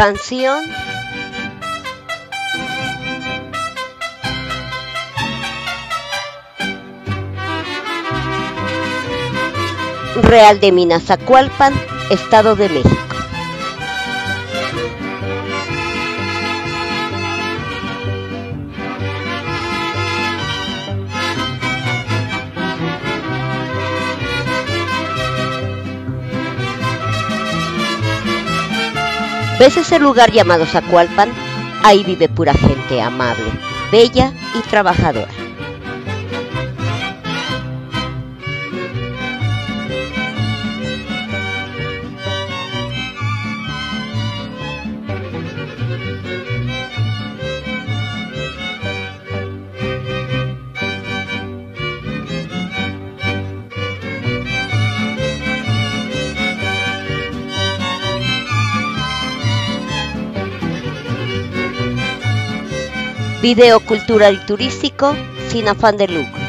Canción Real de Minas Zacualpan, Estado de México. ¿Ves ese lugar llamado Zacualpan? Ahí vive pura gente amable, bella y trabajadora. Video cultural y turístico sin afán de lucro.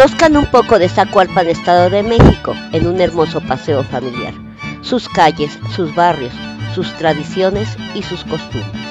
Conozcan un poco de Zacualpan, Estado de México, en un hermoso paseo familiar. Sus calles, sus barrios, sus tradiciones y sus costumbres.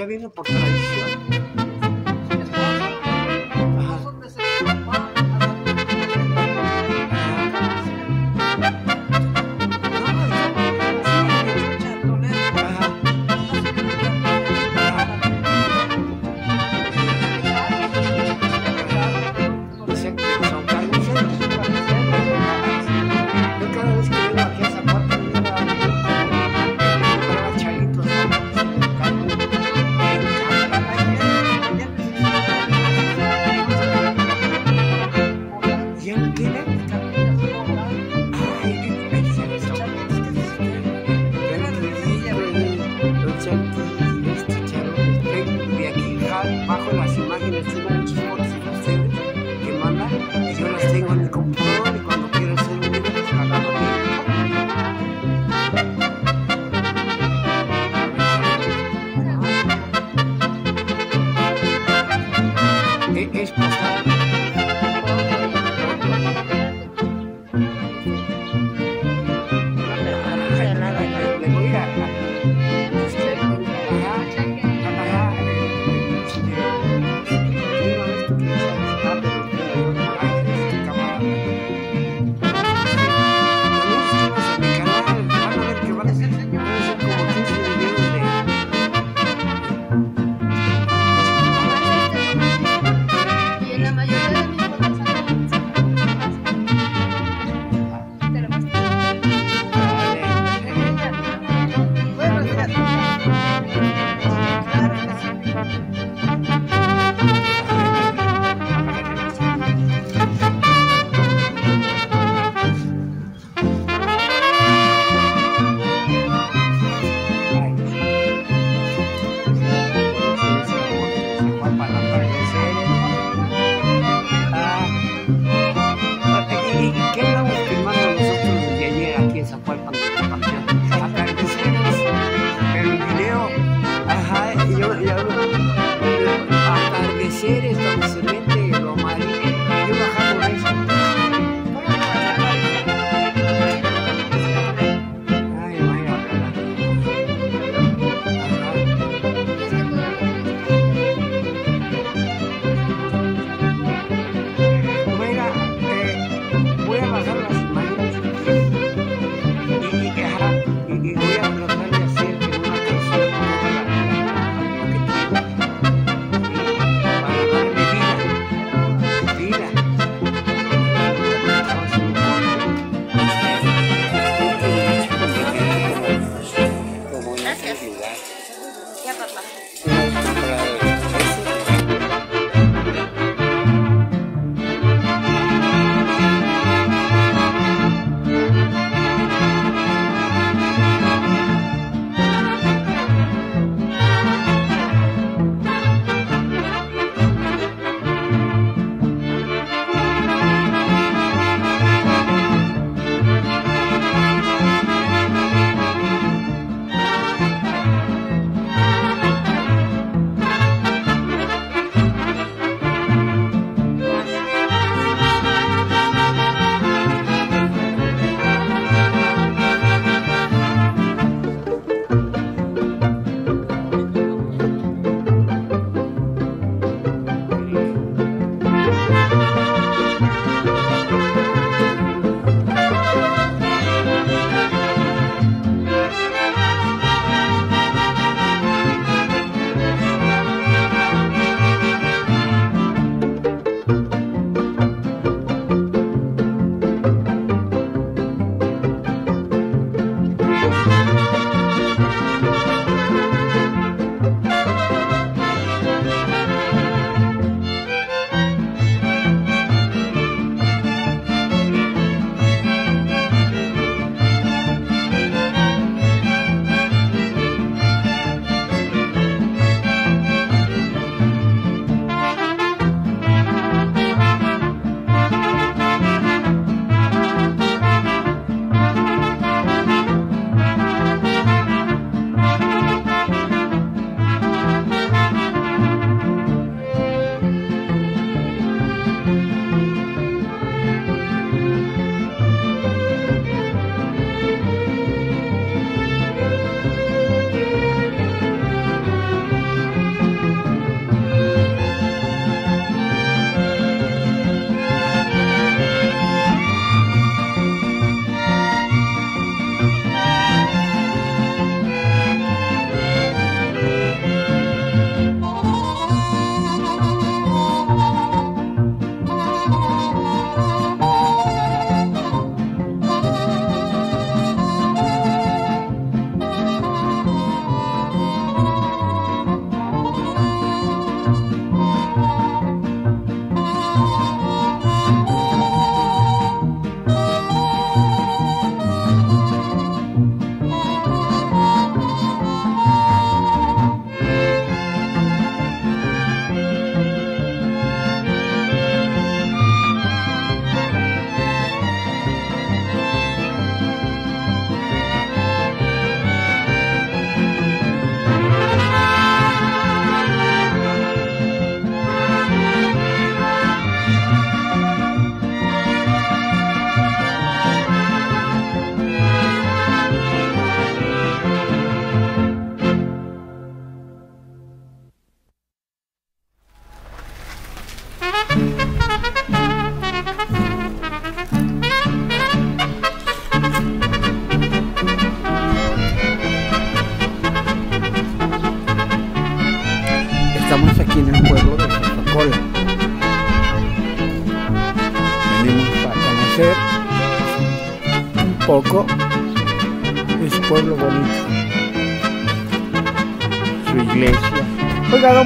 Ya viene por tradición.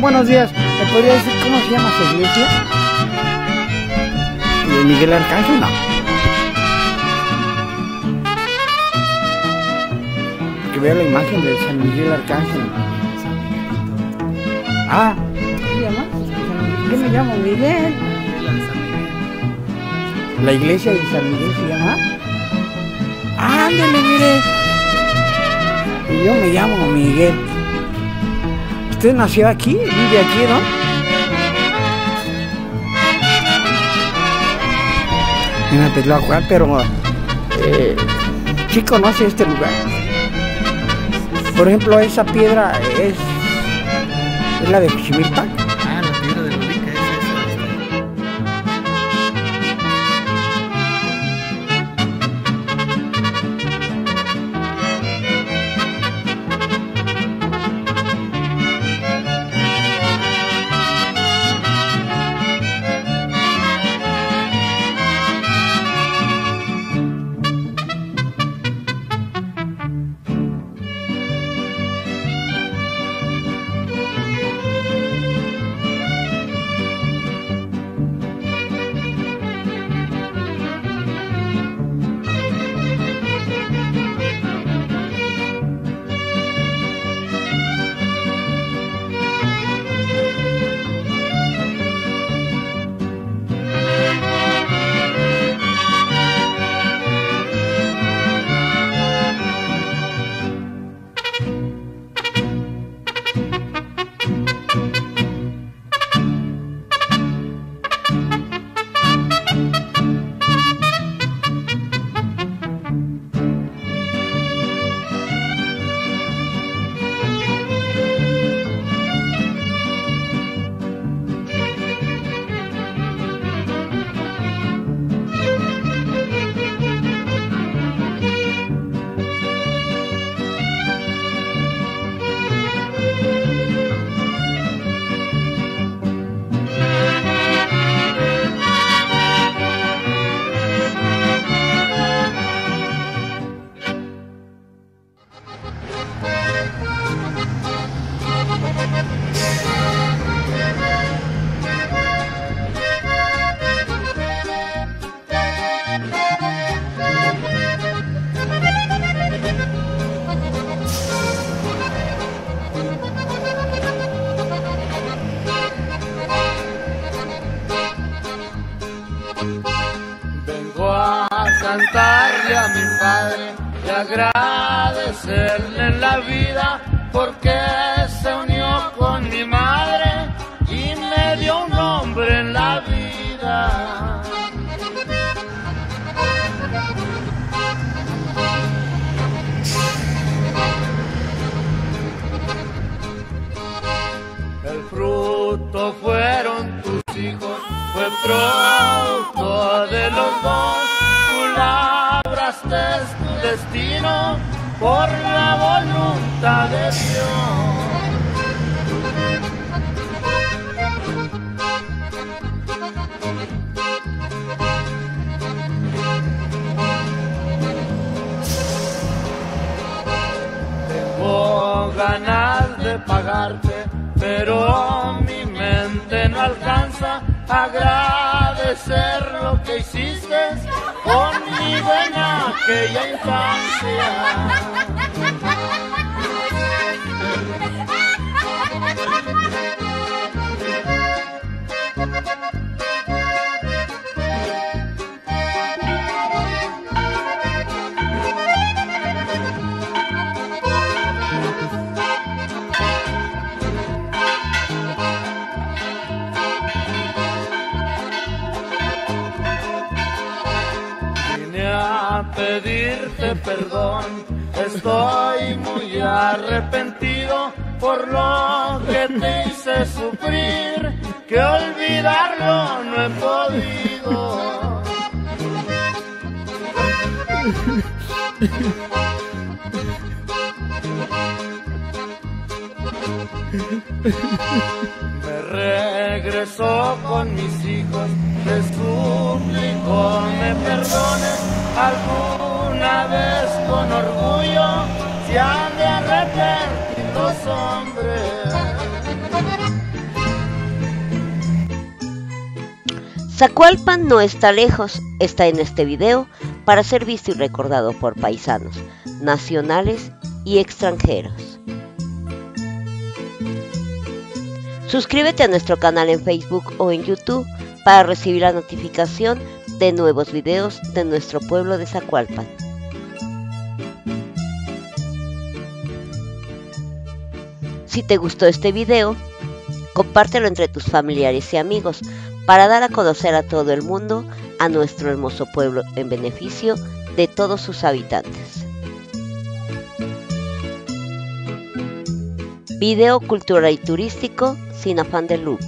Buenos días. ¿Me podría decir cómo se llama su iglesia? ¿De Miguel Arcángel? No. Que vea la imagen de San Miguel Arcángel. Ah, ¿qué se llama? Yo me llamo Miguel. ¿La iglesia de San Miguel se llama? Ah, ándele, mire. Y yo me llamo Miguel. ¿Usted nació aquí? ¿Vive aquí, no? Me a jugar, pero eh, sí conoce este lugar. Por ejemplo, esa piedra es, es la de Xochimilpa. Fruto fueron tus hijos, fue producto de los dos. Tú labraste tu destino por la voluntad de Dios. Tengo ganas de pagarte, pero no alcanza agradecer lo que hiciste conmigo en aquella infancia. Perdón, estoy muy arrepentido por lo que te hice sufrir, que olvidarlo no he podido. Me regresó con mis hijos, te suplico me perdones alguna Zacualpan no está lejos, está en este video para ser visto y recordado por paisanos, nacionales y extranjeros. Suscríbete a nuestro canal en Facebook o en YouTube para recibir la notificación de nuevos videos de nuestro pueblo de Zacualpan. Si te gustó este video, compártelo entre tus familiares y amigos para dar a conocer a todo el mundo a nuestro hermoso pueblo en beneficio de todos sus habitantes. Video cultural y turístico sin afán de lucro.